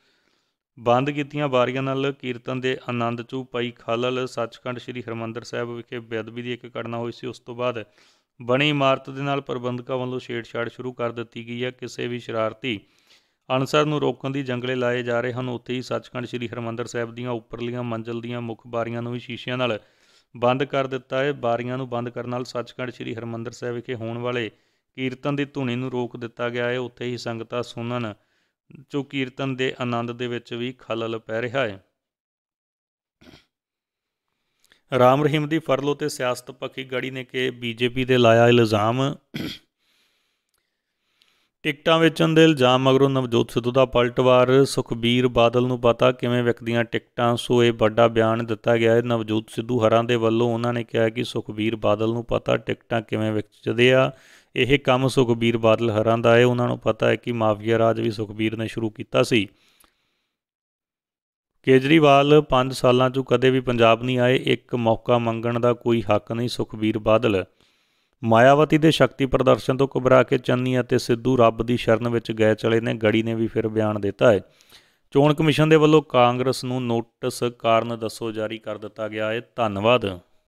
ਬੰਦ ਕੀਤੀਆਂ ਬਾਰੀਆਂ ਨਾਲ ਕੀਰਤਨ ਦੇ ਆਨੰਦ ਚ ਪਈ ਖਾਲਲ ਸੱਚਖੰਡ ਸ੍ਰੀ ਹਰਮੰਦਰ ਸਾਹਿਬ ਵਿਖੇ ਬੇਅਦਬੀ ਦੀ ਇੱਕ ਘਟਨਾ ਹੋਈ ਸੀ। ਉਸ ਤੋਂ ਬਾਅਦ ਬਣੀ ਇਮਾਰਤ ਦੇ ਨਾਲ ਪ੍ਰਬੰਧਕਾਂ ਵੱਲੋਂ ਛੇੜਛਾੜ ਸ਼ੁਰੂ ਕਰ ਦਿੱਤੀ ਗਈ ਹੈ। ਕਿਸੇ ਵੀ ਸ਼ਰਾਰਤੀ ਅਨਸਰ ਨੂੰ ਰੋਕਣ ਦੀ ਜੰਗਲੇ ਲਾਏ ਜਾ ਰਹੇ ਹਨ। ਉੱਥੇ ਹੀ ਸੱਚਖੰਡ ਸ੍ਰੀ ਹਰਮੰਦਰ ਸਾਹਿਬ ਦੀਆਂ ਉੱਪਰਲੀਆਂ ਮੰਜ਼ਲ ਦੀਆਂ ਮੁੱਖ ਬਾਰੀਆਂ ਨੂੰ ਵੀ ਸ਼ੀਸ਼ਿਆਂ ਨਾਲ ਬੰਦ ਕਰ ਦਿੱਤਾ ਹੈ। ਬਾਰੀਆਂ ਨੂੰ ਬੰਦ ਕਰਨ ਨਾਲ ਸੱਚਖੰਡ ਸ੍ਰੀ ਹਰਮੰਦਰ ਸਾਹਿਬ ਵਿਖੇ ਹੋਣ ਵਾਲੇ ਕੀਰਤਨ ਦੀ ਧੁਨੀ ਨੂੰ ਰੋਕ ਦਿੱਤਾ ਗਿਆ ਹੈ। ਉੱਥੇ ਹੀ ਸੰਗਤਾਂ ਸੁਣਨ ਜੋ ਕੀਰਤਨ ਦੇ ਆਨੰਦ ਦੇ ਵਿੱਚ ਵੀ ਖਲਲ ਪੈ ਰਿਹਾ ਹੈ। ਰਾਮ ਰਹੀਮ ਦੀ ਫਰਲੋ ਤੇ ਸਿਆਸਤ ਪੱਖੀ ਗੜੀ ਨੇ ਕਿ ਬੀਜੇਪੀ ਦੇ ਲਾਇਆ ਇਲਜ਼ਾਮ। ਟਿਕਟਾਂ ਵੇਚਣ ਦੇ ਇਲਜ਼ਾਮ ਮਗਰੋਂ ਨਵਜੋਤ ਸਿੱਧੂ ਦਾ ਪਲਟਵਾਰ। ਸੁਖਬੀਰ ਬਾਦਲ ਨੂੰ ਪਤਾ ਕਿਵੇਂ ਵਿਕਦੀਆਂ ਟਿਕਟਾਂ, ਸੋ ਇਹ ਵੱਡਾ ਬਿਆਨ ਦਿੱਤਾ ਗਿਆ ਹੈ। ਨਵਜੋਤ ਸਿੱਧੂ ਹਰਾਂ ਦੇ ਵੱਲੋਂ ਉਹਨਾਂ ਨੇ ਕਿਹਾ ਕਿ ਸੁਖਬੀਰ ਬਾਦਲ ਨੂੰ ਪਤਾ ਟਿਕਟਾਂ ਕਿਵੇਂ ਵਿਕਦੇ ਆ। ਇਹ ਕੰਮ ਸੁਖਬੀਰ ਬਾਦਲ ਹਰਾਂ ਦਾ ਹੈ ਉਹਨਾਂ ਨੂੰ ਪਤਾ ਹੈ ਕਿ ਮਾਫੀਆ ਰਾਜ ਵੀ ਸੁਖਬੀਰ ਨੇ ਸ਼ੁਰੂ ਕੀਤਾ ਸੀ। ਕੇਜਰੀਵਾਲ 5 ਸਾਲਾਂ 'ਚੋਂ ਕਦੇ ਵੀ ਪੰਜਾਬ ਨਹੀਂ ਆਏ। ਇੱਕ ਮੌਕਾ ਮੰਗਣ ਦਾ ਕੋਈ ਹੱਕ ਨਹੀਂ ਸੁਖਬੀਰ ਬਾਦਲ। ਮਾਇਆਵਤੀ ਦੇ ਸ਼ਕਤੀ ਪ੍ਰਦਰਸ਼ਨ ਤੋਂ ਘਬਰਾ ਕੇ ਚੰਨੀ ਅਤੇ ਸਿੱਧੂ ਰੱਬ ਦੀ ਸ਼ਰਨ ਵਿੱਚ ਗਏ ਚਲੇ ਨੇ। ਗੜੀ ਨੇ ਵੀ ਫਿਰ ਬਿਆਨ ਦਿੱਤਾ ਹੈ। ਚੋਣ ਕਮਿਸ਼ਨ ਦੇ ਵੱਲੋਂ ਕਾਂਗਰਸ ਨੂੰ ਨੋਟਿਸ ਕਾਰਨ ਦੱਸੋ ਜਾਰੀ ਕਰ ਦਿੱਤਾ ਗਿਆ ਹੈ। ਧੰਨਵਾਦ।